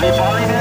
Vitaly